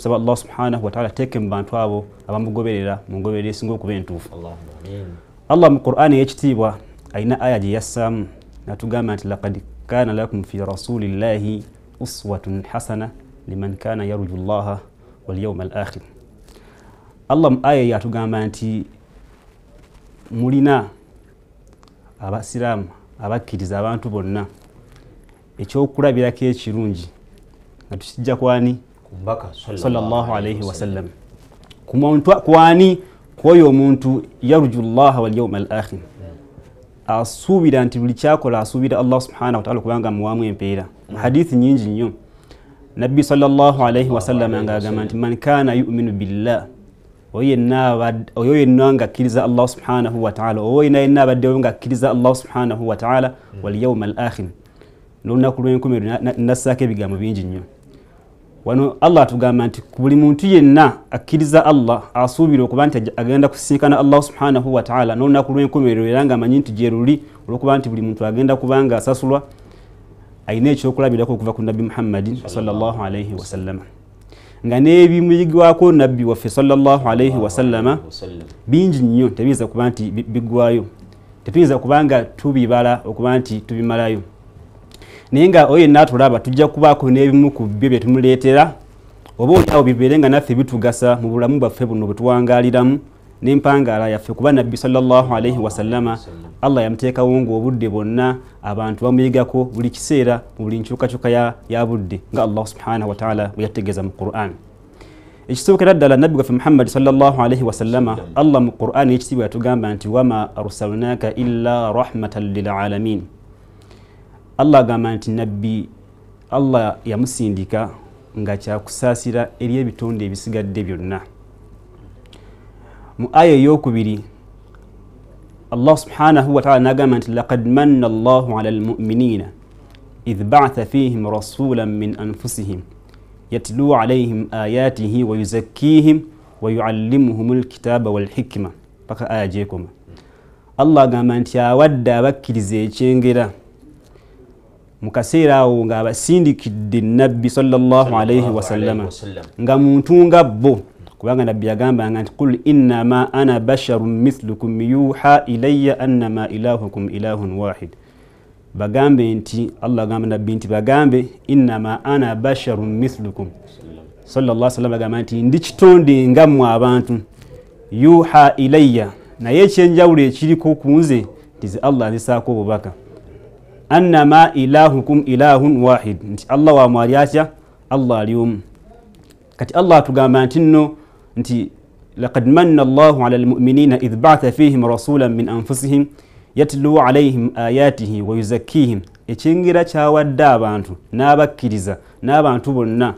saba allah subhanahu wataala teeke mu bantu abo abamugoberera mu ngoberera esinga okuba entuufu. Allah mu qur'ani eyekitiibwa alina aya gye yassaamu natugamba nti lakad kana lakum fi rasulillahi uswatun hasana liman kana yarju llaha walyauma al akhir allah mu aya eyo atugamba nti mulina abasiraamu abakkiriza abantu bonna ekyokulabirako ekirungi nga tukijja kwani salllahalaihi wasallam kwani kwoyo omuntu yarju llaha walyauma al akhir. Asuubira nti buli kyakola asuubira allah subhanahu wataala kubanga muwamu empeera. Hadithi nyingi nnyo nabbi salllahalaihi wasallama nga agamba nti man kana yuminu billah oyo yenna nga akkiriza allah subhanahu wataala oyo yenna yenna abaddewo nga akkiriza allah subhanahu wataala walyauma al akhir. Nolunaku lwenkomero nassaako ebigambo bingi nnyo wano allah atugamba nti buli muntu yenna akkiriza allah asuubira okuba nti agenda kusisinkana allah subhanahu wataala nolunaku lwenkomerero era nga amanyi nti gyeruli olwokuba nti buli muntu agenda kubanga asasulwa ayina ekyokulabirako okuva ku nabbi muhammadin salllahalaihi wasallama nga n'ebimuyigwako nabbi waffe salllahalaihi wasallama bingi nnyo tebiyinza kuba nti biggwayo tetuyinza kubanga tubibala okuba nti tubimalayo naye nga oyo yenna atulaba tujja kubaako n'ebimu ku byo byetumuleetera oba oliawo bibeere nga naffe bitugasa mu bulamu bwaffe buno bwetuwangaliramu n'empangaala yaffe kuba nabbi salllahalaihi wasallama allah yamuteekawo nga obudde bwonna abantu bamuyigako buli kiseera mu buli nkyukakyuka ya budde nga allah subhanahu wataala bwe yategeeza mu quran. Ekisookera ddala nabbi waffe muhammadi salllahalaihi wasallama allah mu quran ekitiibwa yatugamba nti wama arsalnaka illa rahmatan lilalamin allah agamba nti nabbi allah yamusindika nga kyakusaasira eri ebitonde ebisigadde byonna. Mu aya eyokubiri allah subhanahu wataala nagamba nti lakad manna allahu ala almuminina idh baatha fihim rasulan min anfusihim yatlu alaihim ayatihi wayuzakkihim wayuallimuhum lkitaba walhikima paka aya gyekoma allah agamba nti awadde abakkiriza ekyengera mu kaseera awo nga abasindikidde nabbi salllahalaihi wasallama nga muntu nga bo. Kubanga nabbi yagambanga nti kul innama ana basharun mithlukum yuha ilaya annama ilahukum ilahun wahid. Bagambe nti allah agamba nabbi nti bagambe innama ana basharun mithlukum. Sallam agamba nti ndi kitonde nga mmwe abantu yuha ilaya naye ekyenjawulo ekiriko ku nze nti allah nzisaako obubaka annama ilahukum ilahun wahid. Nti allah wamwe ali atya? Allah ali omu. Kati allah atugamba nti nno nti lakad manna allahu ala almuminina idh baatha fihim rasulan min anfusihim yatlu alaihim ayatihi wayuzakkihim ekyengera kyawadde abantu n'abakkiriza n'abantu bonna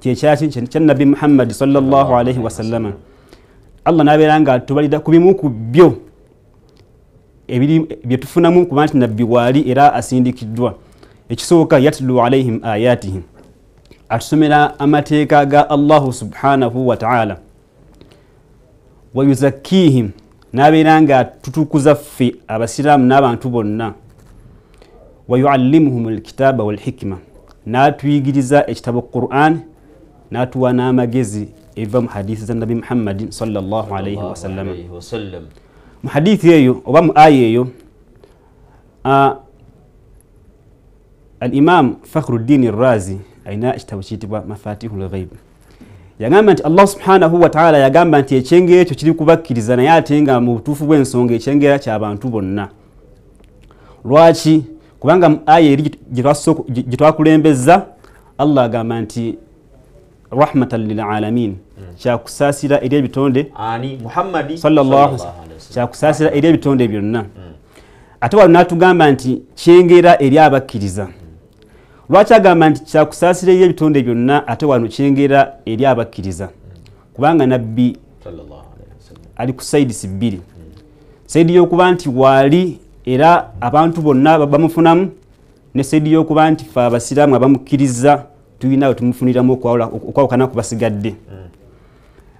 kyekyaki kyanabbi muhammadi salllahalaihi wasallama allah nabeera nga tubalira ku bimu ku byo byetufunamu kuba nti nabbi waali era asindikiddwa. Ekisooka yatlu alaihim ayatihim. Atusomera amateeka ga allahu subhanahu wataala wayuzakkihim nabeera nga tutukuza ffe abasiraamu n'abantu bonna. Wayuallimuhum lkitaba walhikima natuyigiriza ekitabo quran natuwa n'amagezi ebiva mu hadithi za nabi muhammadin salllahalaihi wasallama mu eyo oba mu aya eyo alimam fakhruddin razi alina ekitabo kiyitibwa mafatihu lghaibu yagamba nti allah subhanahu wataala yagamba nti ekyengera ekyo kiri kubakkiriza naye ate nga mu butuufu bw'ensonga ekyengera kyabantu bonna. Lwaki? Kubanga mu aya eri gye twakulembeza allah agamba nti rahmatan lilalamin kyakusaasira eri ebitonde kyakusaasira eri ebitonde byonna? Ate wano natugamba nti kyengera eri abakkiriza. Lwaki agamba nti kyakusaasira eri ebitonde byonna ate wano kyengera eri abakkiriza? Kubanga nabbi ali ku saidisi bbiri saidi yokuba nti waali era abantu bonna bamufunamu ne saidi yokuba nti fe abasiraamu abamukkiriza tulinawe tumufuniramu okwawukana kubasigadde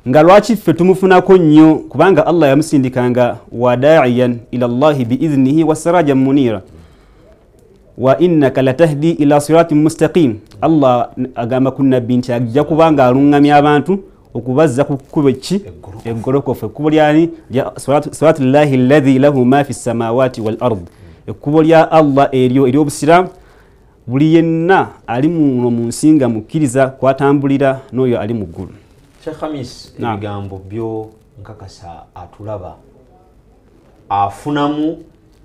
nga lwaki ffe tumufunako nnyo? Kubanga allah yamusindikanga wadaiyan ila llahi biidhinihi wasarajan munira. Wa innaka latahdi ila siratin mustaqim. Allah agamba ku nabbi nti ajja kuba nga aluŋŋamya abantu okubazza ku kkubo ki? Eggolokofu. ekkubo lyani sirati llahi allahi lahu ma fi samawati wal ard. Ekkubo lya allah eryo eryobusiraamu buli yenna ali muno mu nsi nga mukkiriza kwatambulira n'oyo ali mu ggulu. Sheikh hamis ebigambo byo nkakasa atulaba afunamu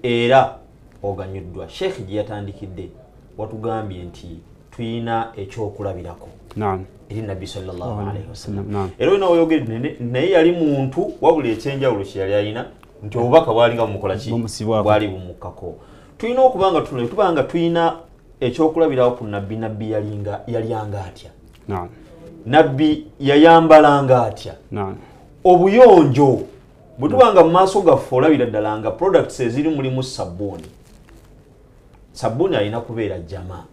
era oganyuddwa. Sheikh gye yatandikidde watugambye nti tuyina ekyokulabirako. Eri nabbi Naam. era olina oyogedde nene- naye yali muntu wabula ekyenjawulo kye yali alina nti obubaka bwalinga bumukolaki bwali bumukkako. Tulina okuba nga tuba nga tulina ekyokulabirawo ku nabbi nabbi yalyanga atya? Nabbi yayambalanga atya? Obuyonjo bwe tubanga mu maaso gaffe olabira ddala nga products eziri mulimu sabbuuni sabbuuni alina kubeera jama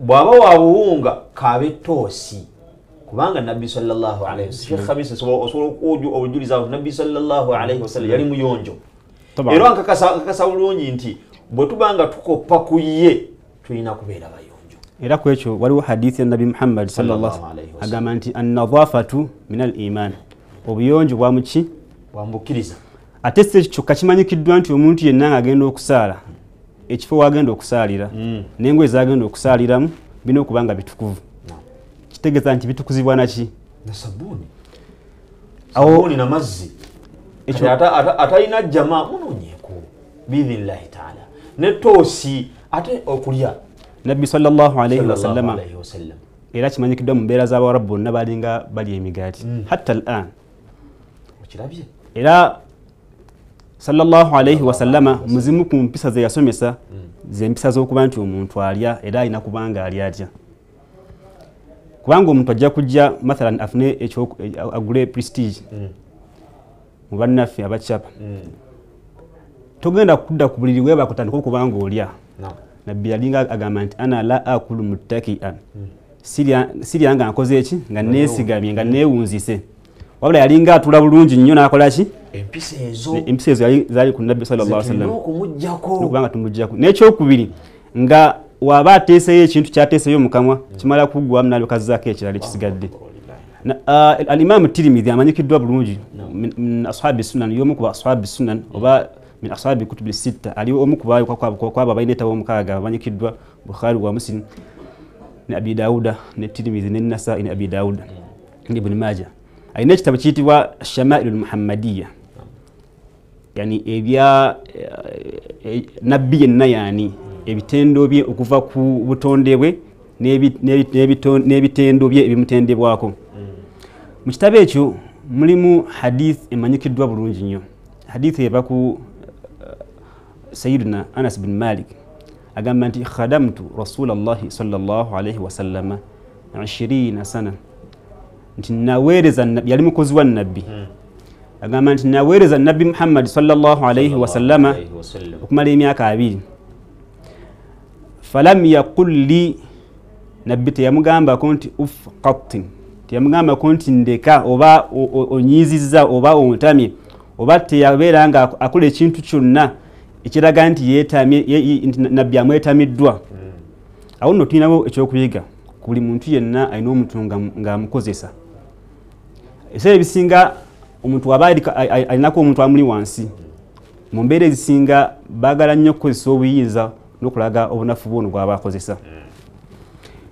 bw'aba wa buwunga kaabe toosi kubanga nabbi salllahualaihi osobola obujuliza nti nabbi salllahualaihi wasallam yali muyonjo. Era nkakasa nkakasa bulungi nti bwe tubanga tukoppa ku ye tulina kubeera bayonjo era ku ekyo waliwo hadithi ya nabi muhammadi agamba nti annadhafatu min al iman obuyonjo bwamuki bwamukkiriza ate si ekyo kyokka kimanyikiddwa nti omuntu yenna ng'agenda okusaala ekifo wagenda okusaalira Mm. n'engoye zagenda okusaaliramu birina okuba nga bitukuvu kitegeeza nti bitukuzibwa naki Awo- atalina jama munoonyeeko biidhinillahi taala ne toosi ate okulya. Nabbi wasallam. era kimanyikiddwa mu mbeera z'abawarabu bonna balinga balya emigaati. Hatta al an era sallallahu alaihi wasallama muzimu ku mpisa ze yasomesa zempisa z'okuba nti omuntu alya era alina kubanga ali atya. Kubanga omuntu ajja kujja mathalan afune ekyo- e- agule prestige. Mm. mu bannaffe abacapa Mm. Togenda kudda ku buliri weeba kutandika okubanga olya. Nabbi yalinga agamba nti ana la akulu muttakian. Sirya- sirya nga nkoze eki nga neesigamye nga neewunzise. Wabula yalinga atula bulungi nnyo nakola ki? Empisa ezo. Zaali ku nabbi okubanga tumugjaku n'ekyokubiri nga waba ateeseyo ekintu kyateeseyo mu kamwa kimala kuggwamu nalyokazaako ekirala ekisigadde Na- alimamu tirimidhi amanyikiddwa bulungi min- min ashabi sunan yomu ku ashabi sunan oba min ashabi kutubi sitta ali omu kubayo kwabo abalina etabo omukaaga amanyikiddwa bukhari wa muslim ne abi dawuda ne tirimidhi ne nasai ne abi dawuda ne ibuni maja alina ekitabo kiyitibwa shamailu lmuhammadiya yani ebya nabbi yenna yani ebitendo bye okuva ku butonde bwe n'ebitendo bye ebimutendebwako mu kitabo ekyo mulimu hadith emanyikiddwa bulungi nnyo hadith eva ku sayidina anas bin malik agamba nti khadamtu rasula llahi salllah alaihi wasallama 20 sana nti naweereza nabbi- yali mukozi wa nabbi agamba nti naweereza nabbi muhammadi salllah alaihi wasallama wasallam. okumala emyaka abiri falam yaqul li nabbi teyamugambako nti uf qatin teyamugambako nti ndeka oba o- o- onyiizizza oba ontamye oba teyabeera nga ak- akola ekintu kyonna ekiraga nti nabbi amwetamiddwa. Awo nno tulinawo ekyokuyiga ku buli muntu yenna alina omuntu nga- ng'amukozesa ebiseera ebisinga omuntu waba aliko- a- a- alinako omuntu amuli wansi. Mu mbeera ezisinga baagala nnyo okukozesa obuyinza n'okulaga obunafu bwono gwaba akozesa.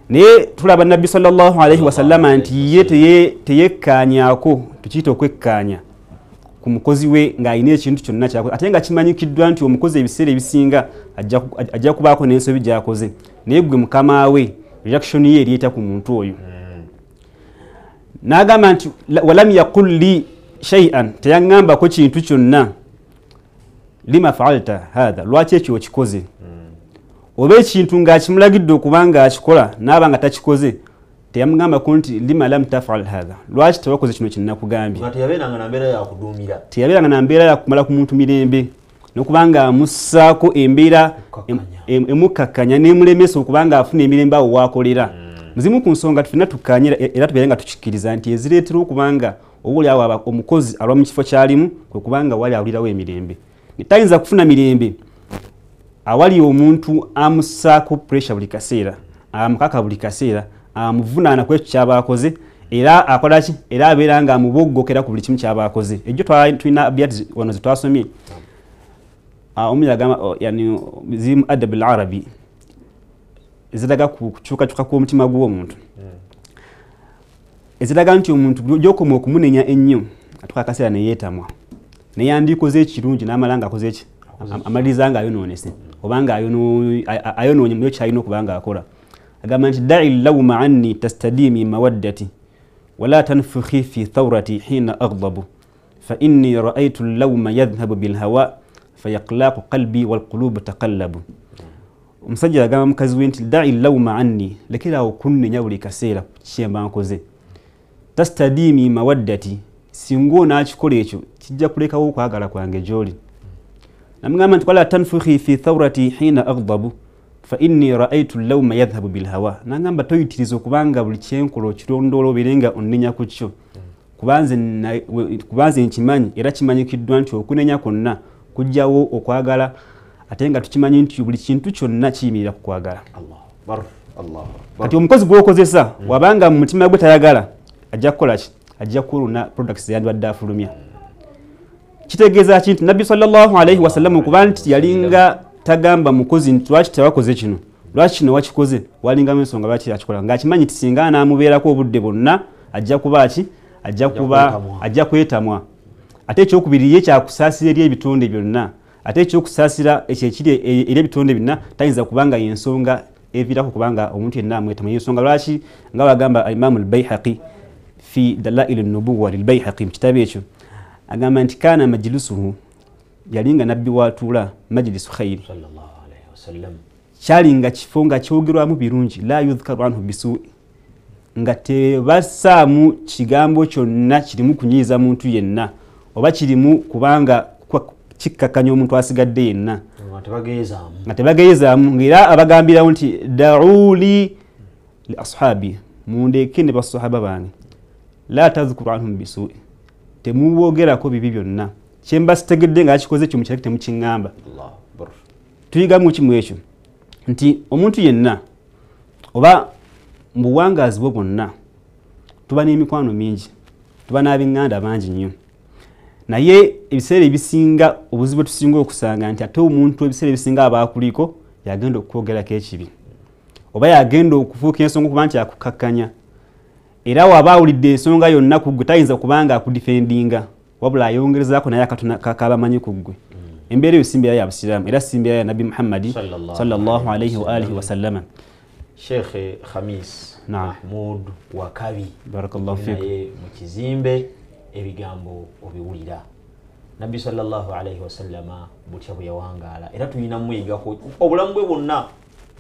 Naye tulaba nabbi sallallahu alaihi wasallama nti ye teye- teyekkaanyako tukiyita okwekkaanya ku mukozi we ng'alina ekintu kyonna kyakoze. Ate nga kimanyikiddwa nti omukozi ebiseera ebisinga ajja ku- ajja kubaako n'ensobi gyakoze. Naye gwe mukama we reaction ye eryeta ku muntu oyo. N'agamba nti "La- walam yaqul li shaian teyaŋŋambako kintu kyonna. Lima faalta hatha lwaki ekyo okikoze? Oba ekintu ng'akimulagidde okuba nga akikola naaba nga takikoze teyamugambako nti lima lam tafal hatha lwaki tewakoze kino kyenakugambye nga teyabeeranga na mbeera yakuduumira teyabeeranga na mbeera yakumala ku muntu mirembe. Nokuba nga amussaako embeera em- em- emukakkanya nemulemesa okuba nga afuna emirembe awo wakolera. Muzimu ku nsonga tufena tukkanyira e- era tubeere nga tukikkiriza nti ezireetera okuba nga obaoli awo omukozi alwa mu kifo kyalimu kwe kuba nga wali awulirawo emirembe. Tayinza kufuna mirembe. Awali omuntu amussaako puresha buli kaseera amukaka buli kaseera amuvunaana ku ekyo kyaba akoze era akolaki era abeera nga amuboggokera ku buli kimu kyaba akoze ejjo tulina abiyati wano zetwasomye omu yagamba yani zirimu adabu larabi eziraga ku kukyukakyuka kw'omutima gw'omuntu. Eziraga nti omuntu gyokoma okumunenya ennyo atuka akaseera neyeetamwa naye andikoze ekirungi n'amala nga akoze eki amaliriza nga ayonoonese. Obanga ayonoonye muyo kyalina okuba nga akola agamba nti dai lauma anni tastadimi mawaddati wala tanfukhi fi thawrati hina agdabu fainni raaitu lauma yadhhabu bilhawa fayaklaqu qalbi walqulubu taqallabu. Omusajja agamba mukazi we nti dai lauma anni lekerawo kunnenya buli kaseera kyemba nkoze. Tastadimi mawaddati singa onaakikola ekyo kijja kulekawo okwagala kwange gyoli namugamba nti wala tanfukhi fi thawrati hina agdabu fainni raaitu lawma yadhhabu bilhawa. Nagamba toyitiriza okubanga buli kyenkola okirondoola obeere nga onnenya ku kyo. Kubanze nkimanyi era kimanyikiddwa nti okunenya kwonna kujjawo okwagala ate nga tukimanyi nti buli kintu kyonna kiyimirira ku kwagala. Kati omukozi gwokozesa wabanga mu mutima gwe tayagala ajja kukolaki ajja kuolona products yandibadde afulumya. Kitegeeza ki nti nabbi salllahalaihi wasallamu kuba nti yalinga tagamba mukozi nti lwaki tewakoze kino? Lwaki kino wakikoze? Walingamu ensonga lwaki yakikola ngaakimanyi ti singa anaamubeerako obudde bwonna ajja kuba ki? Ajja kwetamwa. ate ekyokubiri ye kyakusaasira eri ebitonde byonna. Ate ekyokusaasira ekyo ekiri eri ebitonde byonna tayinza kubanga yensonga eviirako kubanga omuntu yenna amwetamwa yensonga lwaki? Nga bagamba imamu lbaihaqi fi dalail nubuwa lilbaihaqi mukitabo ekyo agamba nti kana majilisuhu yalinga nabbi watuula majilisu khairi kyalinga kifo nga kyogerwamu birungi la yudhkaru anhu bisui. Nga tebasaamu kigambo kyonna kirimu kunyiiza muntu yenna oba kirimu kubanga kikkakanya omuntu asigadde yenna. Nga tebageezaamu. Ngaera abagambirawo nti dauli li ashabi mundeeke ne basahaba bange. La tadhkuru anhum bisui. Temubogerako bibi byonna kyemba sitegedde nga akikoze ekyo mukireke temukiŋŋamba tuyigamu kimu ekyo. Nti omuntu yenna oba mubuwangaazi bwe bwonna tuba n'emikwano mingi tuba n'abiŋŋanda bangi nnyo. Naye ebiseera ebisinga obuzibu tusinga okusanga nti ate omuntu ebiseera ebisinga abakuliko yagenda okukwogerako ekibi. Oba yagenda okufuuka ensonga okuba nti akukkakkanya era waba awulidde ensonga yonna ku ggwe tayinza kubanga akudifendinga wabula ayongerezaako naye akatona kabamanyi ku ggwe. Embeera eyo simbeera ya busiraamu era simbeera ya nabbi muhammadi salllahalaihi waalihi wasallama shekhe khamis mahmud wakabi. Barakallahu fik mu kizimbe ebigambo obiwulira. Nabbi salllahalaihi wasallama butya bwe yawangaala. Era tulina mumuyigako obulamu bwe bwonna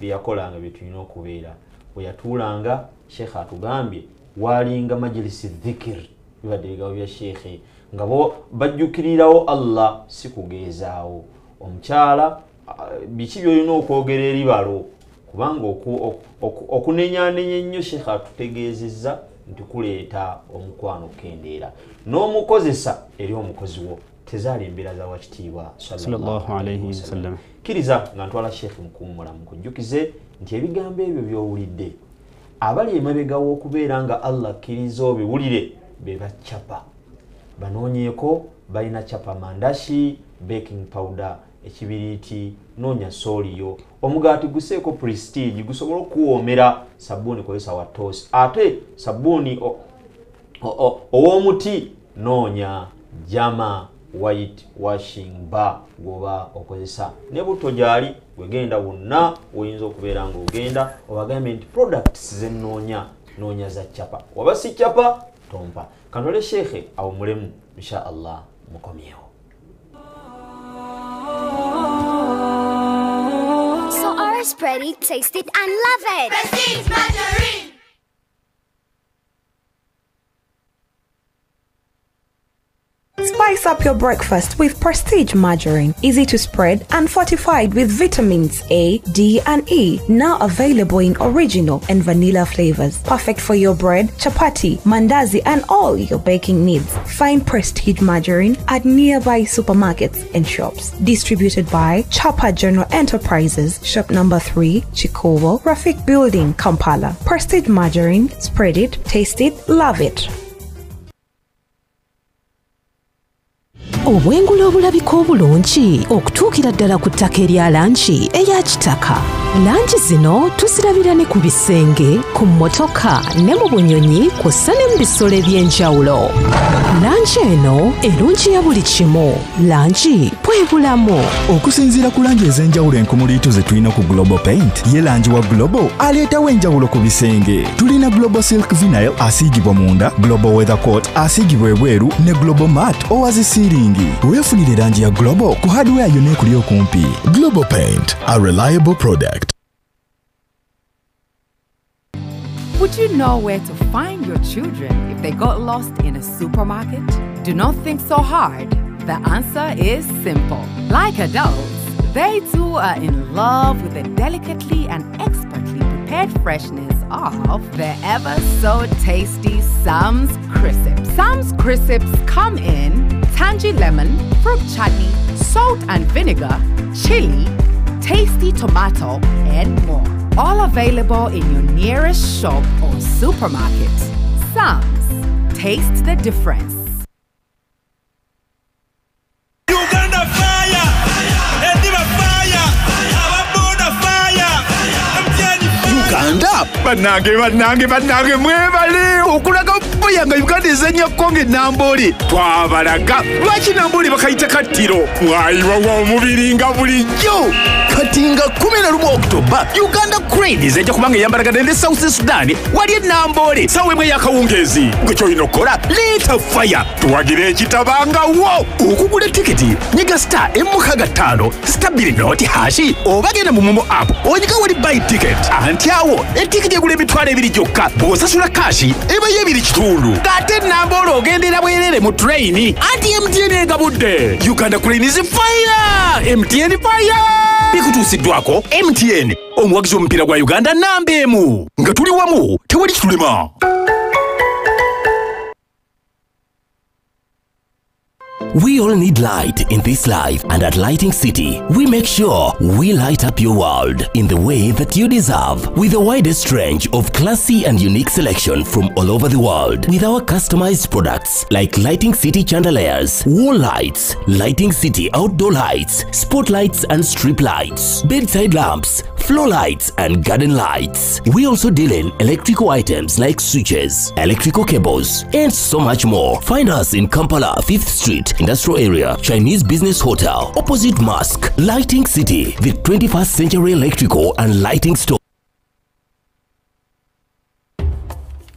byeyakolanga byetulina okubeera. Bwe yatuulanga shekhe atugambye walinga majilisi dhikir. Bibadde ebigambo bya shekhe nga bajjukirirawo allah si kugeezaawo. Omukyala biki byolina okwogera eri balo? Kubanga okunenyanenya ennyo shekhe atutegeezezza nti kuleeta omukwano okukendeera n'omukozesa eri omukozi wo tezaali embeera za wakitiibwa wasallam. kkiriza nga ntwala shekhe mukuumulamu kujjukize nti ebigambo ebyo byowulidde abali emabega w'okubeera nga allah akkiriza obiwulire be bacapa banoonyeeko balina capa mandashi baking powder ekibiriiti noonya sooliyo. Omugaati guseeko prestige gusobole okuwoomera sabuuni kozesa wa tosi ate sabuuni ow'omuti noonya jama white washing bar gwoba okozesa. Ne butto gyali wegenda wonna woyinza okubeera nga ogenda obagambe nti products zenoonya noonya za capa waba si capa tompa kanole shekhe awo mulemu insha allah mukomyewo So ours spread it, taste it, and love it. Prestige Margarine. Spice up your breakfast with Prestige margarine, easy to spread and fortified with vitamins A, D, and E. Now available in original and vanilla flavors. Perfect for your bread, chapati, mandazi, and all your baking needs. Find Prestige margarine at nearby supermarkets and shops. Distributed by Chapa General Enterprises, shop number 3, Chikovo, Rafik Building, Kampala. Prestige margarine, spread it, taste it, love it. Obwengula obulabika obulungi okutuukira ddala ku ttaka erya lanki eya kitaka. Lanki zino tuzirabira ne ku bisenge ku mmotoka ne mu bunyonyi kw'ossa ne mu bisolo eby'enjawulo. Lanki eno erungi ya buli kimu. Lanki bwe bulamu. Okusinziira ku langi ez'enjawulo enkumuliitu ze tulina ku global paint ye langi wa global aleetawo enjawulo ku bisenge. Tulina global silk vinyl asiigibwa munda global weather coat asiigibwa ebweru ne global mat ya global ku hardware Global Paint, a reliable product. Would you know where to find your children if they got lost in a supermarket? Do not think so hard. The answer is simple. Like adults, they too are in love with the delicately and expertly prepared freshness of the ever so tasty Sam's Crisps. Sam's Crisps come in tangy lemon, fruit chutney, salt and vinegar, chili, tasty tomato, and more. All available in your nearest shop or supermarket. Sam's. Taste the difference. Uganda fire! Endiba fire! Ababoda fire! MTN uganda bannange bannange bannange mwebale okulaga buya nga uganda ezanya konga enamboli twabalaga. Lwaki namboli bakayita kattiro? Mwayiwawa omubiri nga bulijjo kati nga 11 okutoba uganda cranes ejja kubanga eyambalagana ne south sudan wali enambole sawa emu eyakawungeezi gwe kyolina okukola leeta faya tuwagira ekitabangawo okugula etiketi nyiga star emukaga ttaano star bbiri noti hashi oba genda mu momo app onyiga wali buy ticket. Anti awo etiketi egula emitwalo ebiri gyokka bw'osasula kashi eba y'ebiri kitundu. Ng'ate enamboola ogendera bwerere mu tureyini anti mtn egabudde. Uganda cranes fire mtn fire bikutuusiddwako mtn omuwagizi w'omupiira gwa uganda namba emu nga tuli wamu tewali kitulema We all need light in this life, and at Lighting City, we make sure we light up your world in the way that you deserve. With the widest range of classy and unique selection from all over the world, with our customized products like Lighting City chandeliers, wall lights, Lighting City outdoor lights, spotlights and strip lights, bedside lamps, floor lights, and garden lights. We also deal in electrical items like switches, electrical cables, and so much more. Find us in Kampala, 5th Street, Industrial Area, Chinese Business Hotel, opposite Mosque, Lighting City, the 21st Century Electrical and Lighting Store.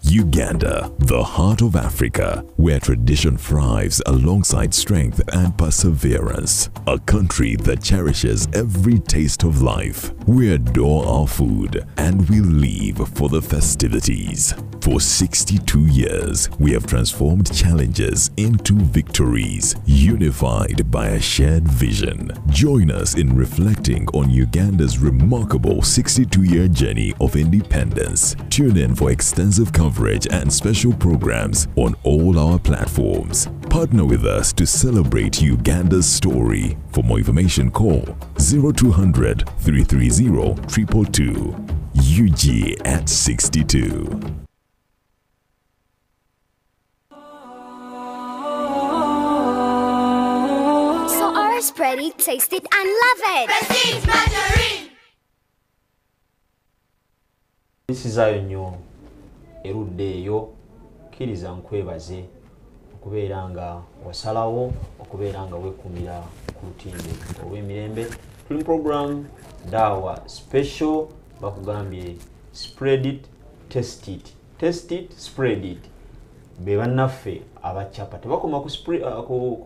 Uganda, the heart of Africa, where tradition thrives alongside strength and perseverance. A country that cherishes every taste of life. We adore our food and we live for the festivities. For 62 years, we have transformed challenges into victories, unified by a shared vision. Join us in reflecting on Uganda's remarkable 62 year journey of independence. Tune in for extensive coverage and special programs on all our platforms. Partner with us to celebrate Uganda's story. For more information, call 0200 330 222. UG at 62. So our spready, taste it and love it. Prestige margarine. lisizaayo nnyo erudda eyo kkiriza nkwebaze okubeera nga wasalawo okubeera nga wekumira ku lutindo olw'emirembe. Tuli mu program daawa special bakugambye spread it test it. Test it spread it. Be bannaffe abacapa. Tebakoma ku,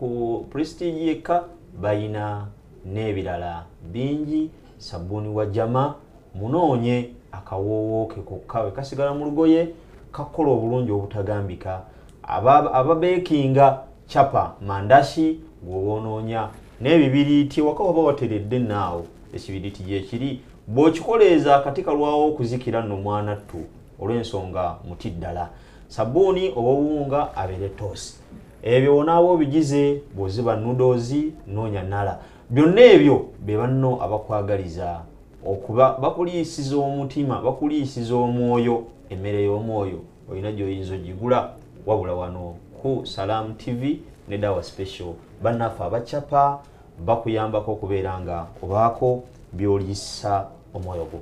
uh, prestige yekka bayina n'ebirala bingi. Sabbuuni wa jama munoonye akawoowo ke kokka we kasigala mu lugoye kakola obulungi obutagambika. Aba- ababeekinga capa mandashi gwoba onoonya n'ebibiriiti waka waba wateredde naawo ekibiriiti gyekiri bw'okikoleeza akati kalwawo okuzikira nno mwana ttu olw'ensonga muti ddala. Sabbuuni oba obuwunga abeere toosi ebyo onaaba obigize bw'oziba nudozi noonya nala. Byonna ebyo be banno abakwagaliza. Okuba bakuliisiza omutima bakuliisiza omwoyo emmere y'omwoyo olina gy'oyinza ogigula wabula wano ku salam tv ne dawa special. Bannaffe abacapa bakuyambako okubeera nga obaako byoliisa omwoyo gwo.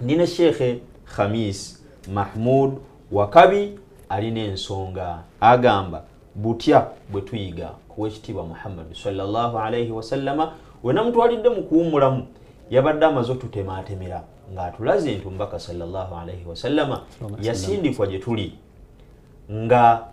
Ndina sheekhe khamis mahmud wakabi alina ensonga agamba butya bwe tuyiga kuwa ekitiibwa muhammadi salllahalaihi wasallama wenamutwalidde mu kuwumulamu yabadde amaze otutematemera ng'atulaze nti omubaka salllahalaihi wasallama yasindikwa gye tuli nga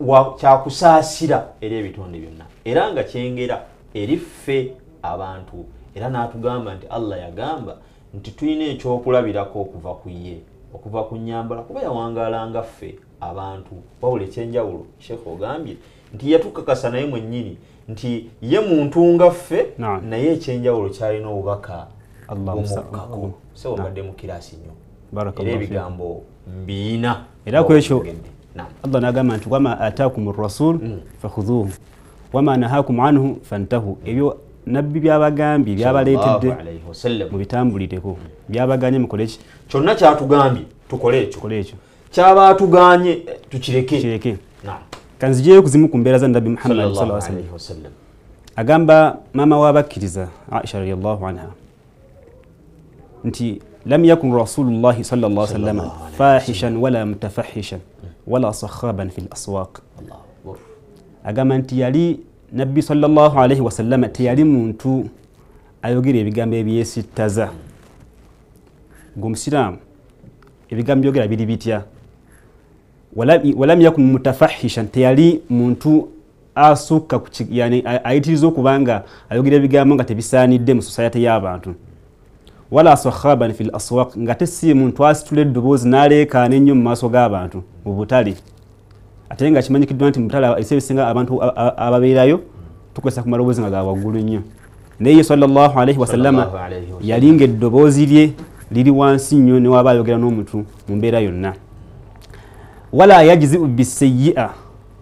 wa- kyakusaasira eri ebitonde byonna. Era nga kyengera eri ffe abantu. Era n'atugamba nti allah yagamba nti tulina ekyokulabirako okuva ku ye okuva ku nyambala kuba yawangalanga ffe abantu. Wabula ekyenjawulo sheekh ogambye nti yatukakasa naye mwennyini nti ye muntu nga ffe naye ekyenjawulo kyalina obubaka Allah bumukkako musa- se wabadde mu kiraasi nnyo. Era ebigambo mbiina. Era ku ekyo allah nagamba nti wama atakum rasul fakhudhuhu wama nahakum anhu fantahu. Ebyo nabbi byabagambye byabaleetedde mubitambulireko byabaganye mukoleki kyonna kyatugambye tukole ekyo. Kyaba atuganye eh, tukireke. Kanzijeyo ku zimu ku mbeera za nabbi muhammad agamba maama w'abakkiriza aisha radiallahu anha nti lam yakun rasulullahi sallallahu alaihi wasallam fahishan wala mutafahishan wala sakhaban fi laswaq agamba nti yali nabbi sallallahu alaihi wasallama teyali muntu ayogera ebigambo ebyesittaza. Gweomusiraamu ebigambo byogera biri bitya? Walam- yakun mutafahishan teyali muntu asukka ayitiriza okuba nga ayogera ebigambo nga tebisaanidde mu sosayate y'abantu wala sahaban fi aswaq nga tesi muntu asitula eddoboozi n'aleekaana ennyo mu maaso g'abantu mu butale. Ate nga kimanyikiddwa nti mubutale ebisa ebisinga abantu ababeerayo tukozesa ku maloboozi nga ga waggulu nnyo. Naye ye sallallahu alaihi wasallama yali nga eddoboozi lye liri wansi nnyo newaba ayogera n'omuntu mu mbeera yonna. Wala yajiziu biseyi'a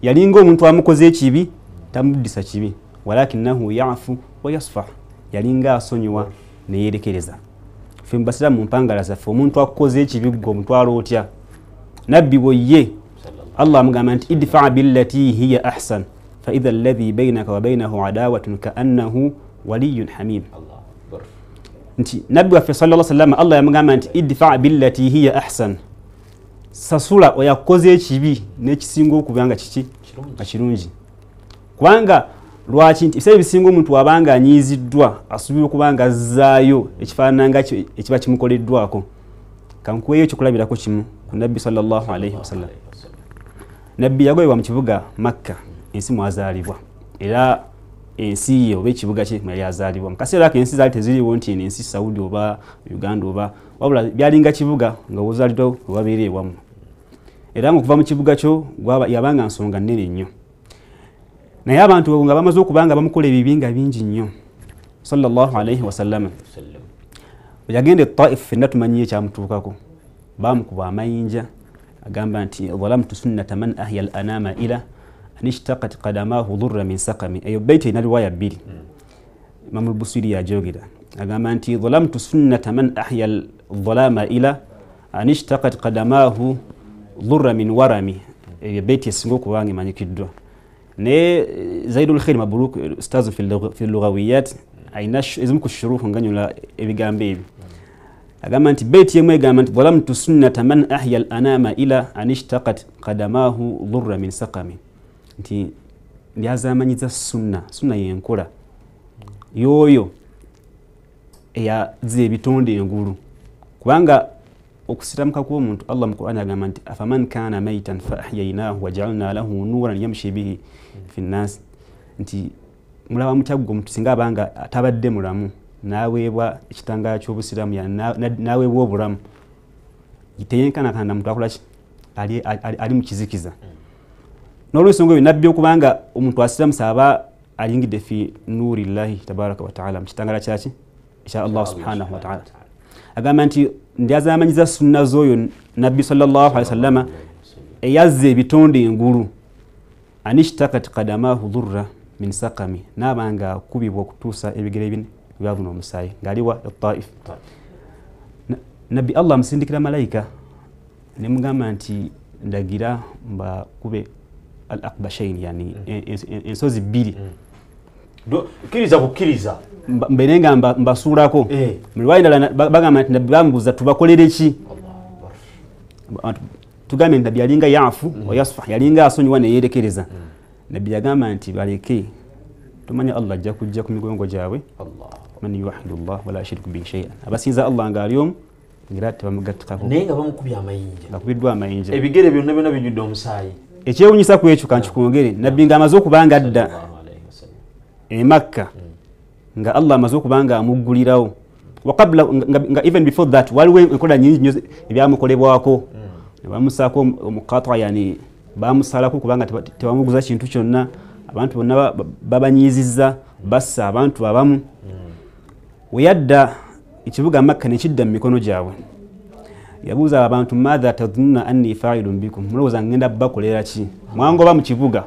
yali ngaomuntu amukoze ekibi tamuddisa kibi. Walakinahu yafu wayasfah yali nga asonyiwa neyerekereza fe mubasira mu mpangala zaffe omuntu akukoze ekibi gwe omutwala otya nabbi bwe allah amugamba nti idfaa billati hiya ahsan faidha alladhi bainaka wa bainahu adawatun kaannahu waliyun hamim. Nti nabbi waffe sala salama allah yamugamba nti idfaa billati hiya ahsan. Sasula oyo akukoze ekibi nekisinga okuba nga kiki nga kirungi. Kubanga lwaki nti ebiseera ebisinga omuntu wabanga anyiiziddwa asuubira okuba nga azzaayo ekifaananga ki- ekiba kimukoleddwako? Kankuweyo ekyokulabirako kimu ku nabbi salllahu alaihi wasallam. Nabbi yagobebwa mu kibuga makka ensi mwazaalibwa era ensi ye oba ekibuga kye mweyali azaalibwa. Mu kaseera ako ensi zaali teziriiwo nti eno ensi saudi oba uganda oba wabula byalinga kibuga nga wozaaliddwa wewabeera ewamu. Era nga okuva mu kibuga kyo yabanga nsonga nnene nnyo naye abantu nga bamaze okuba nga bamukola ebibi nga bingi nnyo. Sallallahu alaihi wasallama yagenda etaif fenna tumanyiyo ekyamutuukako bamukuba amayinja agamba nti zalamtu sunnata man ahya al anama ila anishtaqat qadamahu dhurra min sakami eyo beiti erina riwaya bbiri. Imamu lbusiri yajogera. Agamba nti zalamtu sunnata man ahya dhalama ila anishtaqat qadamahu dhurra min warami. Eyo beiti esinga okuba nga emanyikiddwa eh, zaidul khair mabruk ustazu fi lughawiyat aina sh- ezimu ku shuruhu nganyula ebigambo ebyo agamba nti beiti emu egamba nti dhalamtu sunnata man ahya al anama ila anishtaqat qadamahu dhurra min sakami nti ndyazamanyiza sunna sunna yenkola yoyo eyaza ebitonde engulu kubanga okusiramuka kw'omuntu allah mu qurani agamba nti afaman kana maitan fa ahyainahu wajaalna lahu nuran yamshi bihi fi nnasi nti mulaba mutya omuntu singa abanga atabadde mulamu naweebwa ekitangala ky'obusiramu naweebwa obulamu teyenkanakana muntu akolaki ali, ali, ali n'olwensonga oyo nabbi okubanga omuntu asiramusa aba alingidde fi nurillahi tabaraka wataala mukitangala kyaki ekya allah subhanahu wataala agamba nti ndyazamanyiza sunna z'oyo nabbi sallaalwasallama eyazza ebitonde engulu. Anishtakat kadamahu dhurra min sakami naaba nga akubibwa okutuusa ebigere bine byabuna omusaayi ngaaliwa etaif nabbi allah amusindikira malayika nemugamba nti ndagira mbakube al akbashain yani ensozi bbiri kkiriza bukkiriza mbere nga mbasuulako. Muliwayi ndala bagamba nti nabbi bamubuuza tubakolere ki? Tugambye nti nabbi yalinga yafu wayasfa yalinga asonyiwa neyerekereza nabbi yagamba nti baleke tumanya allah ajja kujja ku migongo gyabwe. Man yuwahidu llah wala yushiriku bihi shaian abasinza allah ngaali omu era tebamugattikako naye nga bamukubye amayinja. Bakubiddwa amayinja. Ebigere byonna byonna bijjudde omusaayi. Ekyewunyisa ku ekyo kankikwongere nabbi nga amaze okuba nga adda emakka nga allah amaze okuba nga amuggulirawo. Wakabula nga even before that waliwo enkola nyingi nyo ebyamukolebwako. Nebamusaako omukata yani bamusalako kubanga tebamuguza kintu kyonna. Abantu bonna babanyiziza bassa abantu abamu. Weyadda ekibuga makka nekidda mu mikono gyabwe. Yabuuza abantu matha tadhununa anni failun bikum? Mulowooza ngenda bakolera ki? Mwangoba mu kibuga.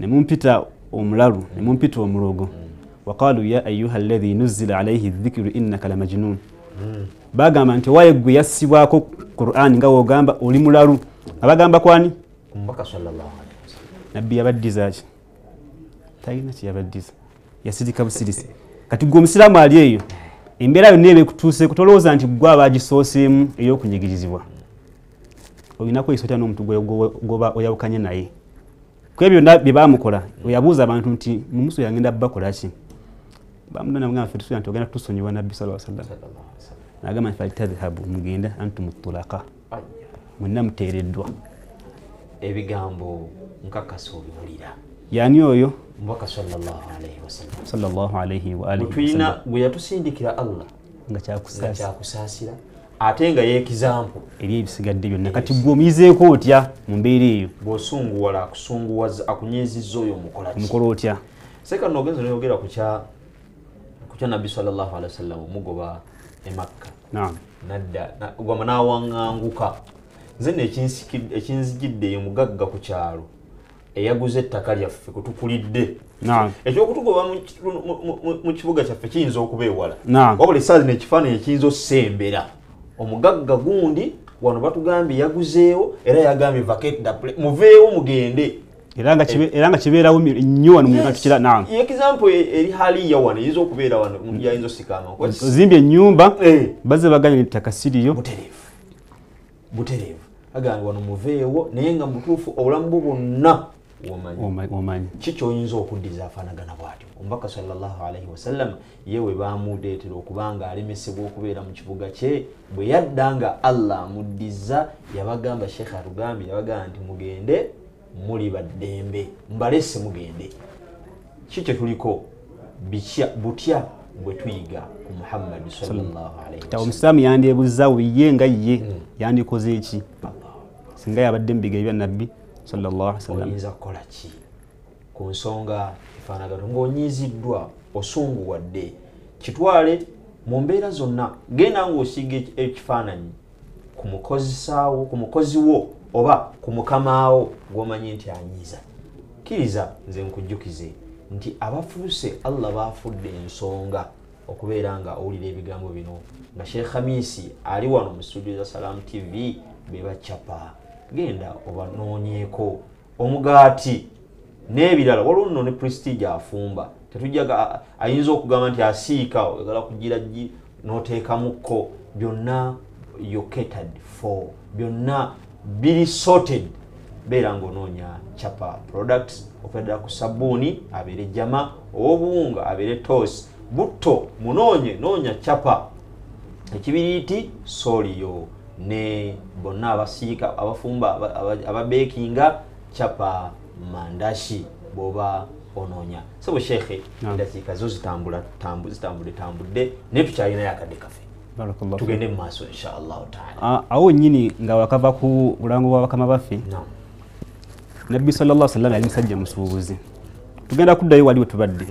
Nemumpita omulalu nemumpita omulogo. Waqalu ya ayuha llahi nuzila alaihi dhikiru innaka lamajnun. Bagamba nti owaye gwe yassibwako quran nga wogamba oli mulalu. Abagamba kwani nabbi yabaddizaki talina kyeyabaddiza yasirika busirisi kati gwe omusiraamu ali eyo embeera yonna eba ekutuuseku tolowooza nti gwe aba agisooseemu ey'okunyigirizibwa. Olinaku eisotya n'omuntu gwoba oyawukanye naye ebyo byonna bye bamukola oyabuuza abantu nti mumuso yagenda bakola ki? Bamudanamugamba fe nti ogenda tusonyiwa nabbi sa sallam nagamba nti falitadhhabu mugende antum tulaka mwenna muteereddwa. Ebigambo nkakasa obiwulira. Yani oyo? Mubaka salllahalaihi wasallam. Gwe yatusindikira allah nga kyakusaasira ate nga yekizampo eri ebisigadde byonna. Kati gwe omuyizeeko otya mu mbeera eyo? Bw'osunguwala akusunguwaza akunyezizza oyo omukola otya? Seka nogenza noyogera kukya kukya nabbi salllahalihi wasallam omugoba emakka nadda gwama nawaŋŋanguka nze ne ekinzigiddeyo mugagga ku kyalo. Eyaguze ettaka lyaffe kutukulidde ekyokutugoba mu kibuga kyaffe kiyinza okuba ewala wabula esaazi nekifaananyi ekiyinza osembera omugagga gundi wano batugambye yaguzeewo era yagambye muveewo mugende. Era nga kibeerawo nnyo wano mutukira example eri haliya wano eyinza okubeera wano yayinza osikama ozimbye ennyumba bazze baganye ettaka siriyo. Butereevu. Butereevu. Agambye wano muveewo naye nga mutuufu obulamu bwo bwonna womanyi. Kikyoyinza okuddiza afaanagana bwatyo? Omubaka salllahalaihi wasallam ye we bamuleetera okuba nga alemesebwa okubeera mu kibuga kye bwe yadda nga allah amuddiza yabagamba sheekh atugambye yabagamba nti mugende muli baddembe mbalese mugende. Kikyo tuliko? Butya bwe tuyiga ku muhammadi omusiraamu yandyebuzawo ye nga ye yandikoze eki? Singa yabadde mu biga ebya nabbi oyinza kukola ki? Ku nsonga efaanagano ngaonyiziddwa osunguwadde kitwale mu mbeera zonna genda ngaosiiga ekifaananyi ku mukozesaawo ku mukozi wo oba ku mukamaawo gwomanyi nti anyiza. Kkiriza nze nkujjukize nti abafuuse allah bafudde ensonga okubeera nga owulira ebigambo bino. Nga sheekh hamisi ali wano mu studio za salamu tv bebacapa genda obanoonyeko omugaati n'ebirala waliwo nno ne prestige afumba. Tetujjaga ayinza okugamba nti asiika oyagala kugira gi n'oteekamukko byonna yocated for. Byonna biri sorted. Beera ngaonoonya chapa products okweddala ku sabuuni abeere jama owobuwunga abeere tos butto munoonye noonya chapa. Ekibiriiti soliyo ne bonna abasiika abafumba ababekinga chapa mandashi bwoba onoonya. Sebo sheekhe endakiika zo zitambudde tambudde naye tukyalinayo akadde kafe. Tugende mu maaso inshaallahu taala. Awo nyini nga wakava ku bulango bwa bakama baffe? Nabbi sallallahu sallam yali musajja musuubuzi. Tugenda kuddayo wali wetubadde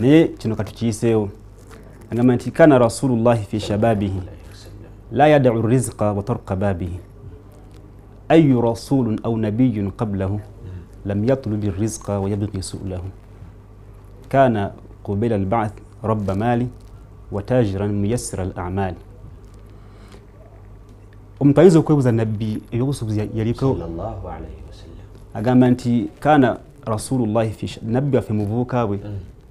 naye kino katukiyiseewo agamba nti kana rasulullahi fi shababihi la yadau rizqa wa tarka babihi ayu rasulun au nabiyun qablahu lam yatlubi rizqa wa yabghi su'lahu kana qubila albath rabba mali wa tajiran muyassira al-a'mali omuntu ayinza okwebuuza nabbi ebyobusuubuzi yaliko sallallahu alaihi wasallam agamba nti kana rasulullahi fi sh- nabbi waffe muvubuka bwe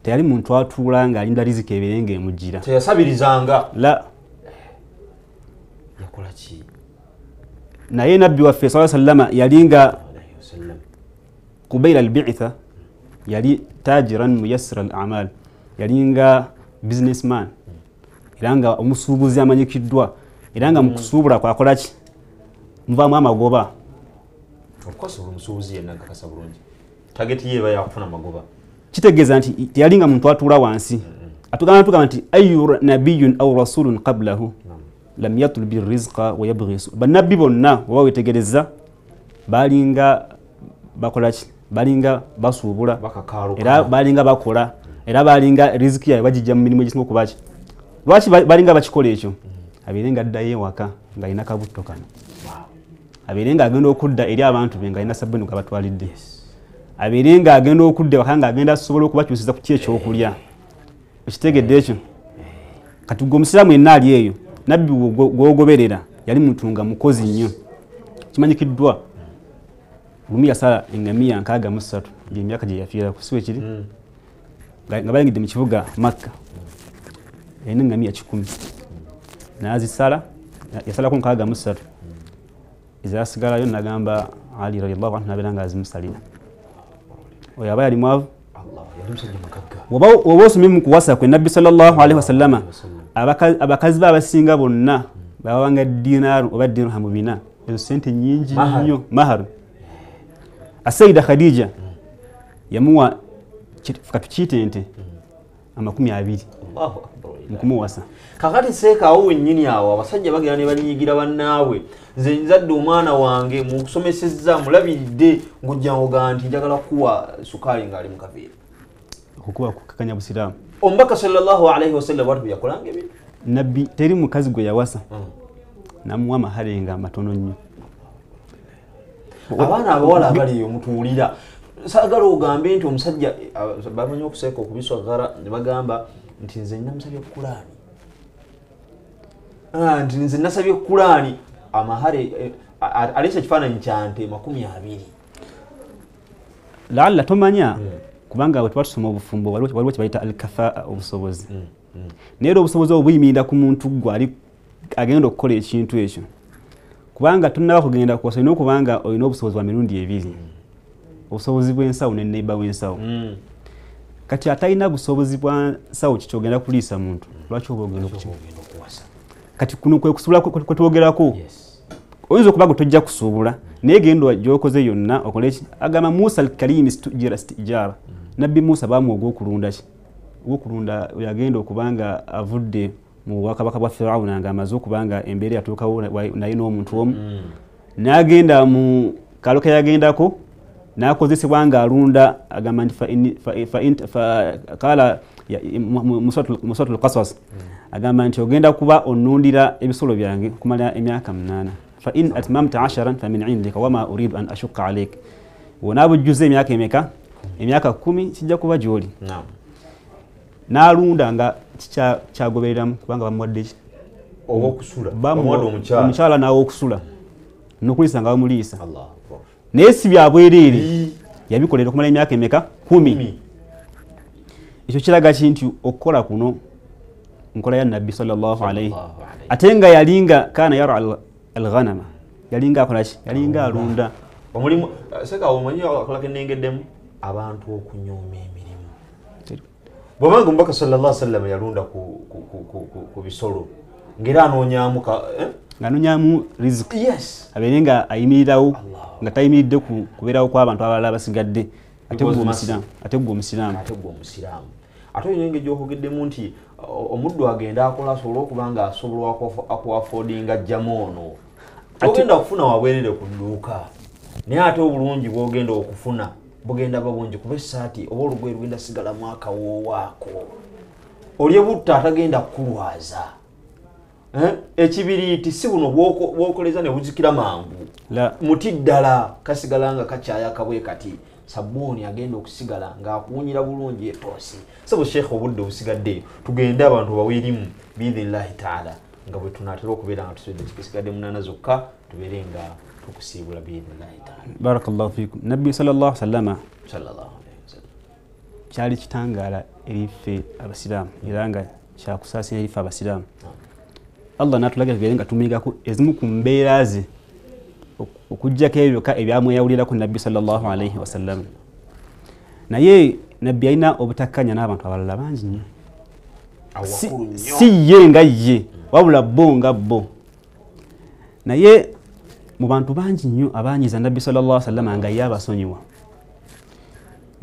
teyali muntu atuula ng'alinda rizika ebeere ng'emujjira teyasabirizanga la yakola ki naye nabbi waffe saa sallama yalinga kubaila albitha yali tajiran muyassira al amal yali nga businessman. Era nga omusuubuzi amanyikiddwa era nga mukusuubula kwakolaki muvaamu amagoba kitegeeza nti teyali nga muntu atuula wansi. Atugamba tugamba nti ayu nabiyun au rasulun qablahu lam yatlubi rizqa wayabghi su bannabbi bonna oba wetegereza balinga bakolaki balinga basuubula. Era balinga bakola. Era balinga riziki yaabwe bagijja mu mirimu egisinga okubaki lwaki ba- balinga bakikola ekyo? Abeere nga addayo ewaka ng'alina kabutto kano. Abeere nga agenda okudda eri abantu be ng'alina sabbuni gabatwalidde abeere nga agenda okudda ewaka ng'agenda asobola okubakyusiza ku ki ekyokulya ekitegedde ekyo? Kati gwe omusiraamu yenna ali eyo nabbi gogoberera gwogoberera yali muntu nga mukozi nnyo. Kimanyikiddwa lumi yasala engamiya nkaaga mu ssatu. Gyemyaka gye yafiirako siwe kiri. Nga nga bayingidde mu kibuga makka. Yalina engamiya kikumi. Nazisala. Yasalako nkaaga mu ssatu. Ezasigalayo nagamba ali radiallahu anhu nabeera nga azimusalira. Oyo aba yali mwavu. Oba osomye mu kuwasa kwe nabbi sallallahu alaihi wasallama abakazi be abasinga bonna babanga dinaaru oba dirhamu bina ezo sente nyingi Mahar. nnyo. Maharu. Asayida khadija yamuwa ki- katukiyite nte amakumi abiri. Mukumuwasa kakati seekaawo wennyini awo abasajja bagenda ne banyiigira bannaabwe nze nzadde omwana wange mukusomesezza mulabiridde ng'ojja ngogaa nti njagala kuwa sukaali ng'ali mu kaveera. Okukuba kukakanya busiraamu omubaka sallallahu alaihi wasallam bwatu bwe yakolanga ebintu. Nabbi teri mukazi gwe yawasa? Namuwa amahalenga matono nnyo. Abaana abawala abali eyo mutuwulira saagala ogambe nti omusajja eh, bamanyi okuseeka okubiswagara ne bagamba nti nze namusabye kulaani Ah, nti nze nasabye kulaani amahale eh, aleesa ekifaananyi kyante makumi abiri. Laalla tomanya kubanga bwe tuba tusoma obufumbo waliwo kyebayita alkafaa obusobozi. Naye era obusobozi obwo buyimirira ku muntu gwe agenda okukola ekintu ekyo. Kubanga tonaba kugenda kukosa olina okubanga olina obusobozi bwa mirundi ebiri. Obusobozi bw'ensawo ne neiba w'ensawo. Kati atalina busobozi bwa nsawo kikyogenda kuliisa muntu? Lwaki oba ogenda kati kuno kwe kusuubula kwe- twogerako oyinza okuba gwe tojja kusuubula. Naye genda gyokoze yonna okole ki? Agamba musa alkalimi stujira stijara nabbi musa bamuwa ogwokulunda ki? Ogwokulunda yagenda okubanga avudde mu bwakabaka bwa firawuna nga amaze okubanga embeera yatuukawo naye n'omuntu omu. N'agenda mu kalo ke yagendako n'akozesebwa ng'alunda agamba nti kala ya- mu- mu- mu suratul- mu suratul qasas. Agamba nti ogenda kuba onnundira ebisolo byange kumala emyaka munaana fa in atmamta asharan fa min indika wama uridu an ashuka alaik wonaaba ojjuza emyaka emeka emyaka kumi kijja kuba gyoli n'alunda nga kyagobereramu kubanga bamuwadde omukyala. omukyala n'awokusula nokuliisa nga bamuliisa naye si byabwereere yabikolera okumala emyaka emeka kumi ekyo kiraga ki nti okukola kuno nkola ya nabbi sallallahu alaihi ate nga yalinga kana yara alghanama. Yalinga akolaki yalinga alunda. Omulimu sekawo omanyi akolako enengeddemu abantu okunyooma emirimu. Bwobanga omubaka sallallahu sallam yalunda ku- bisolo ngaera anoonyamu eh? ngaanonyamu riziki Yes. abeere nga ayimirirawo nga tayimiridde ku kubeerawo kw'abantu abalala basigadde ate gwe omusiraamu ate gwe omusiraamu ate engeri gyokogeddemu nti omuddu agenda akola asobole okuba nga asobola akuafodinga ajjamu ono Ate- ogenda kufuna wabwerere ku dduuka naye ate obulungi bwogenda okufuna bugenda babungi kuba esaati oba olugoye lugenda sigalamu akawoowaako olye butta atagenda kukulwaza. Eh? ekibiriiti si buno bwoko- bwokoleza ne buzikira mangu. Muti ddala kasigala nga kakyayaka bwe kati sabuuni agenda okusigala ng'akuwunyira bulungi etoosi. Sabo sheekh obudde obusigadde tugende abantu bawe erimu biidhinillahi taala nga bwe tunaatera okubeera nga tusobedde kisigadde munaana zokka tubeere nga tukusiibula biidhinillahi taala barakallahu fikum nabbi alaihi wasallam kyali kitangaala eriffe abasiraamu era nga kyakusaasira eriffe abasiraamu. Allah natulagira tubeere nga tumuyigako ezimu ku mbeera ze ok- okugjako ebyo byokka ebyamweyawuliraku nabbi sallallahu alaihi wasallam naye nabbi alina obutakkanya n'abantu abalala bangi nnyo. Si- ye nga ye wabula bo nga bo. Naye mu bantu bangi nnyo abanyiza nabbi alaihi wasallam nga ye abasonyiwa.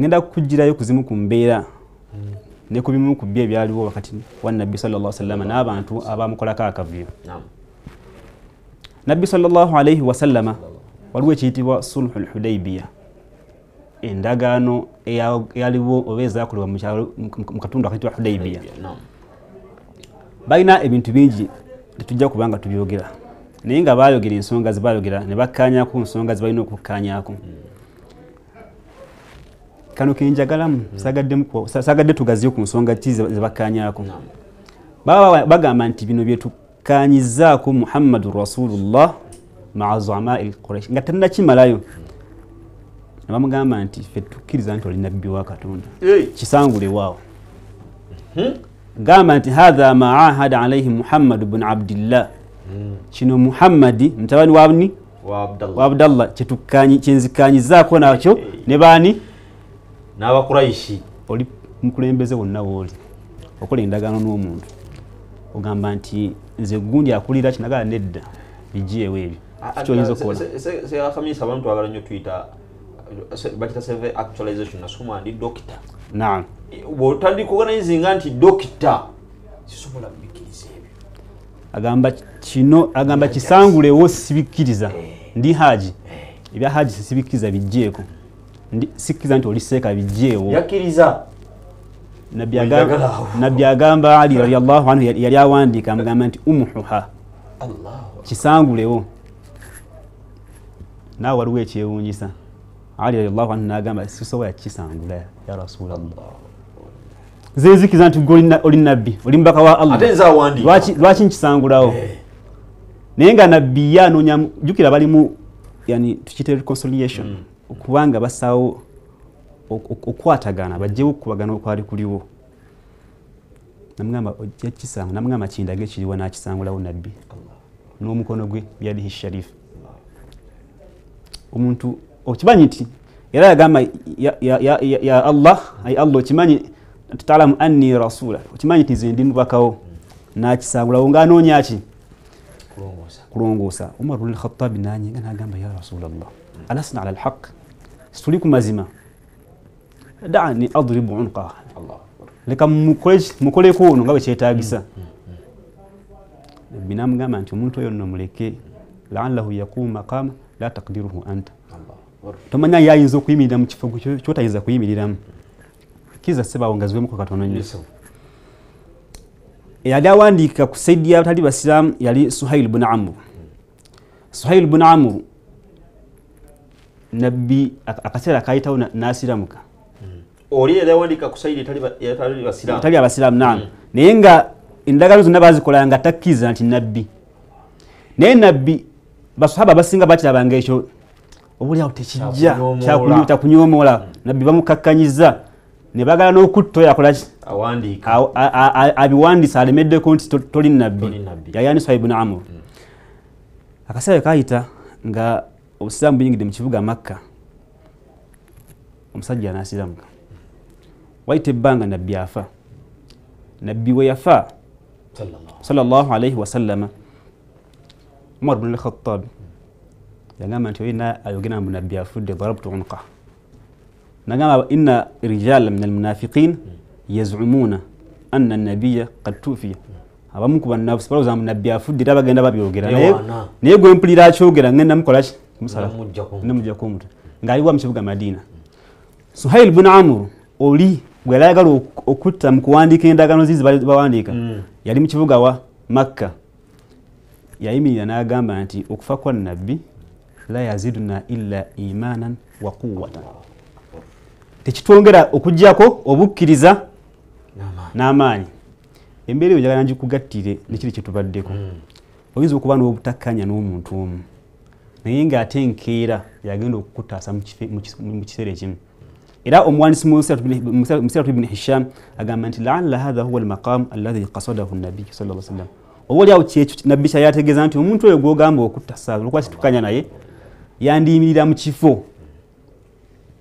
Ngenda kukugirayo ku zimu ku mbeera ne ku bimu ku byo ebyaliwo wakati wa nabbi alaihi wasallam n'abantu abamukolako akavuyo nabbi sallallahu alaihi wasallama waliwo ekiyitibwa sulhu lhudaibiya endagaano eya- eyaliwo oba ezakolebwa mu katundu akayitibwa hudaibiya. Balina ebintu bingi tetujja kuba nga tubyogera. Naye nga bayogera ensonga zebayogera ne bakkanyaku nsonga zebalina okukkanyaku kano kenjagalamu sagadde tugaziyo ku nsonga ki ze- zebakkanyaku baba bagamba nti bino byetukkanyizaako muhammadu rasulullah maa zamai quraish nga tannakimalayo nebamugamba nti fe tukkiriza nti oli nabbi wa katonda. Kisangulewaawo gamba nti hatha ma ahada alaihi muhammadu bnu abdillah. Kino muhammadi mutabani wabni wa abdallah. Kyenzikanyizaako nakyo. Ne baani? N'abakuraishi oli mukulembeze wonna wooli okola endagaano n'omuntu. Ogamba nti nze gundi akulira kinagala nedda. Bijeewo ebyo. Kikyoyinza okukola? seakamisa abantu twagala nnyo tuyita se- bakita seve actualization nasoma ndi dokita naam bwotandika organizinga nti dokita sisobola kubikiriza ebyo. Agamba kino agamba kisangulewo sibikkiriza. Ndi haji ebya haji sibikkiriza bijjeeko. Ndi- sikkiriza nti oli seeka bijjeewo. Yakkiriza. Nabbi agamba- ali radiallahu anhu yali awandiika amugamba nti umuhuha kisangulewo. Naawe waliwo ekyewuunyisa. Ali radiallahu anhu nagamba sisobola kukisangula ya rasulallah zenzikiriza nti gwe oli na- oli nabbi oli mubaka wa allah. Nze. Lwaki- nkisangulawo naye nga nabbi ye anoonya jjukira balimu yani tukiyita reconciliation. Okubanga basawo ok- ok- okukwatagana bajjewo okukubagana okwali kuliwo. Namugamba ojja kisanga namugamba kindage kiriwo nakisangulawo nabbi n'omukono gwe byadihi sharifu omuntu okimanyi nti era yagamba ya, allah ai allah okimanyi tutalamu anni rasula okimanyi nti nze ndi mubakawo. Nakisangulawo ngaanoonya ki? Kulongoosa. Umar bn lkhatabi nanyenga nagamba ya rasulallah alasna ala lhaq situli ku mazima. Dani adribu unqaha leka mukoleko ono nga bwe kyetagisa nabbi namugamba nti omuntu oyo nno muleke. Laallahu yaqumu maqama la taqdiruhu anta. Tomanya yayinza okuyimirira mu kifo kyo- kyotayinza kuyimiriramu kiza sebawo nga ziwemuko katono nnyo eyali awandiika ku saidi yabatali basiraamu yali suhail bun amuru suhail bun amuru nabbi ak- akaseera kayitawo na- nasiramuka oli yali awandiika ku saidi tali abasiraamu naam. Naye nga endagano zonna bazikolanga nga takkiriza nti nabbi naye nabbi basahaba abasinga bakirabanga ekyo obulyawo tekijja Kyakunyomoola. kyakunyomoola nabbi bamukakkanyiza ne bagala n'okutta oyo akola ki? Awandiika Awo- a- a- a- abiwandiisa alemeddeko nti to- toli nabbi Toli nabbi. yayani sahibu amur akaseera kayita nga obusiraamu buyingidde mu kibuga makka. Omusajja anasiramuka wayita ebbanga nabbi afa. Nabbi we yafa. Sallallahu alaihi wasallama umar bn alkhatab yagamba nti oyina ayogera mbu nabbi afudde darabtu unqa nagamba inna rijala min almunafiqin yazumuna anna nabiya kad tufiya. Abamu ku bannafsi balowooza nabiya nabbi afudde era bagenda babyogera. Naye gwe mpulira akyogera ngenda mukola ki? Kumusala Nemujjako omutwe. ng'aliwa mu kibuga madina. Suhail bun amur oli bwe yali okutta mu kuwandiika endagaano zizi bawandiika Mm. yali mu kibuga wa makka. Yayimirira n'agamba nti okufa kwa nabbi la yaziduna illa imanan wa quwatan tekitwongera okugjako obukkiriza n'amaanyi. embeera eyo njagala ngikugattire nekiri kyetubaddeko oyinza okuba n'obutakkanya n'omuntu omu naye ng'ate enkeera yagenda okukutaasa mu kiseera ekimu. Era omuwandiisi musiratu ibni hisham agamba nti laala hatha huwa almaqam alladhi kasadahu nabiyu sa sallam. Oba oliawo kyekyo nabbi kyayategeeza nti omuntu oyo gwogamba okutta saawa olwokuba kitukkanya naye yandiyimirira mu kifo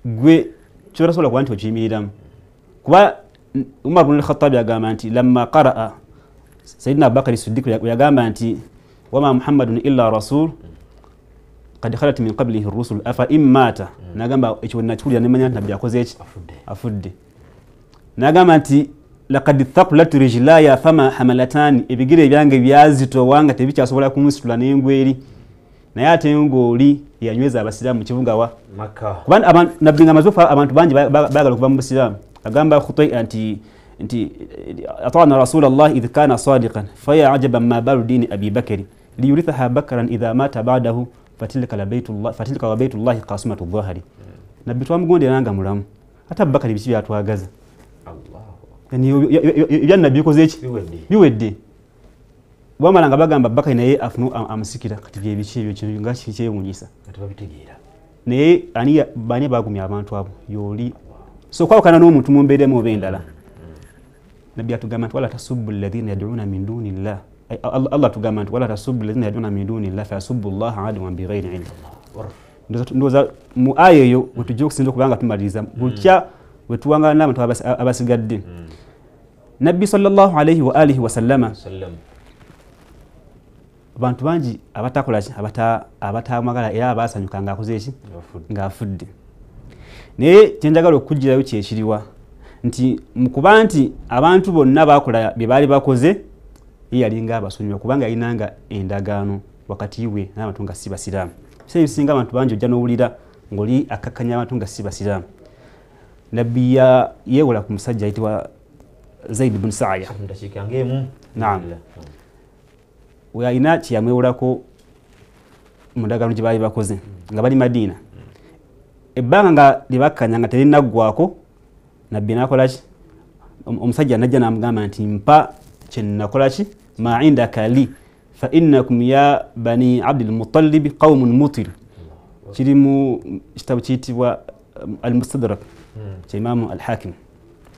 gwe kyotasobola kuba nti okiyimiriramu kuba umar bnu alkhatabi yagamba nti lama qaraa sayidina abubakari sidik yagamba nti wama muhammadun illa rasul kad khalat min qablihi rusul afa in mata? Nagamba ekyo nakiwulira nemanya nti nabbi akoze eki afudde. Nagamba nti lakad thakulat rijlaya fama hamalatani ebigere ebyange byazitowa nga tebikyasobola kunsitula nengweri. Naye ate ngaoli yanyweza abasiraamu mu kibuga wa maka kuba abantu- bangi bagala okuva mu agamba khutai nti nti atana rasulallah idh kana sadiqan faya ajaban ma balu dini abi bakari liyurithaha bakaran idha mata badahu fatilka la baitullah- fatilka wa baitullahi kasumatu dhahari nabbi twamugondera nga mulamu ate abubakari biki byatwagaza Yani ebyo- ebyo- ebyo- ebyannabbi bikoze eki Biwedde. Biwedde bwamala nga bagamba baka naye afune am- amusikira kati byebiki ebyo kino nga tebabitegeera naye ani bani bagumya abantu abo? Yoli so kwawukana n'omuntu mu mbeera emu oba endala. Nabbi atugamba nti wala tasubu alladhina yaduuna min duni llah Allah atugamba nti wala tasubu alladhina yaduuna min duni llah fayasubbu llaha adwan bighairi ilm ndooza mu aya eyo wetujja okusinza okubanga tumaliriza butya wetuwangana n'abantu abasi- abasigadde. Nabbi sallallahu alaihi wa alihi wasallama sallam abantu bangi abatakolaki abata- abatamwagala era abasanyuka ngaakoze eki Ng'afudde. ng'afudde. Naye kyenjagala okugirayo kyekiriwa nti mukuba nti abantu bonna bakola bye baali bakoze ye yalinga abasonyiwa kubanga yalinanga endagaano wakati we n'abantu nga si basiraamu. Biseera ebisinga abantu bangi ojja n'owulira ng'oli akakkanya abantu nga si basiraamu. Nabbi yeewola ku musajja ayitibwa zaidi bunu saaya. We alina kyeyamwewolako mu ndagaano gye baali bakoze nga bali madiina ebbanga nga lyebakkanya nga terinaggwako nabbi nakolaki Om- omusajja najja namugamba nti mpa kyenakolaki ma indaka li fa innakum ya bani abdilmutalibi qaumun mutir kiri mu kitabu kiyitibwa um, almustadrak kya imamu alhakim.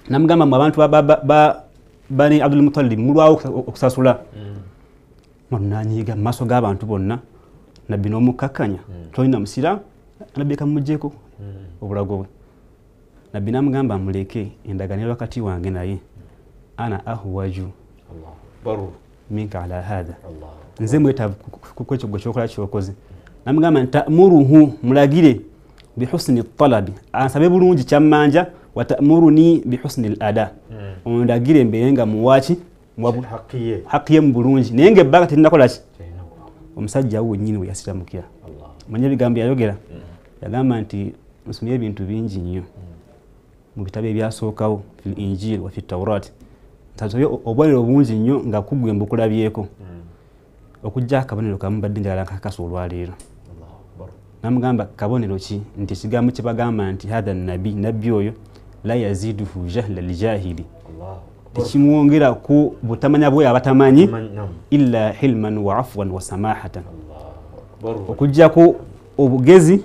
Namugamba mu abantu ba- ba- ba- ba bani abdulmutalib mulwawo okusa- okusasula manu nanyiiga mu maaso g'abantu bonna nabbi n'omukkakkanya tolina musiraamu nabbi kamumugyeko obulago bwe. Nabbi namugamba muleke endagaano eri wakati wange naye. Ana ahwaju. Minka ala hatha nze mwetaavu kwekyo gwe kyokola kyokoze. Namugamba nti tamuruhu mulagire bihusini talabi ansabe bulungi kyammanja watamuruni bihusini l ada ondagire mbeere nga muwaki hakiye mu bulungi. Naye nga ebbanga terinakolaki omusajja wo wennyini we yasiramukira manye ebigambo yayogera? Yagamba nti nsomye ebintu bingi nnyo mu bitabo ebyasookawo fi injiri wa fi taurat nsasobye obubonero bungi nnyo nga kugwe mbukulabyeko. Okujja akabonero kamu badde njagala nkakasa olwaleero. Namugamba kabonero ki? Nti ekigambo kye bagamba nti hatha nabi nabbi oyo la yaziduhu jahla ljahili tekimwongera ku butamanya bwe abatamanyi illa hilman wa afwan wa samahatan. Okugjako obugezi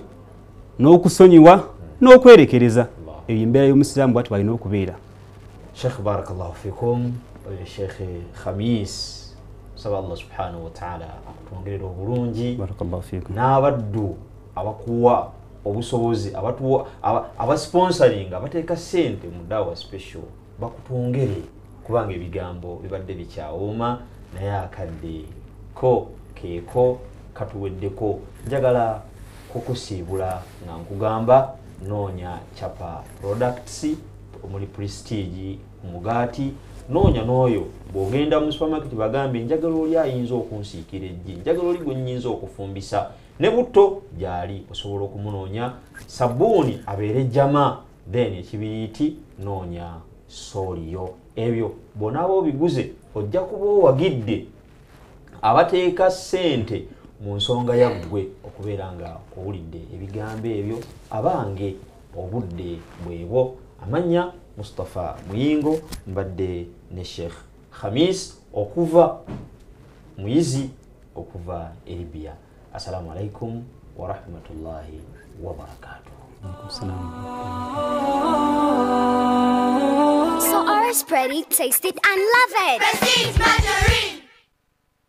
n'okusonyiwa n'okwerekereza. Eyo embeera y'omusiraamu bwati balina okubeera. Shekh barakallahu fikum. Oyo shekh khamis. Saba allah subhanahu wataala akutwongerera obulungi. N'abaddu abakuwa obusobozi abatuwa aba- abasponsoring abateeka sente mu daawa special bakutwongere kubanga ebigambo bibadde bikyawooma naye akadde ko keeko katuweddeko. Njagala kukusiibula nga nkugamba noonya chapa products omuli prestige omugaati noonya n'oyo bw'ogenda mu supermarket bagambe njagala oli ayinza okunsiikira eggi njagala oli gwe nnyinza okufumbisa. Ne butto gyali osobola okumunoonya sabuuni abeere jama then ekibiriiti noonya sooliyo ebyo bonaaba obiguze ojja kuba owagidde abateeka ssente mu nsonga yaggwe okubeera nga owulidde ebigambo ebyo abange obudde bwebwo. Amannya mustapha muyingo mbadde ne sheikh khamis okuva muyizi okuva e libya assalamu alaikum warahmatullahi wabarakatuh So ours spread it, taste it, and love it. Prestige margarine.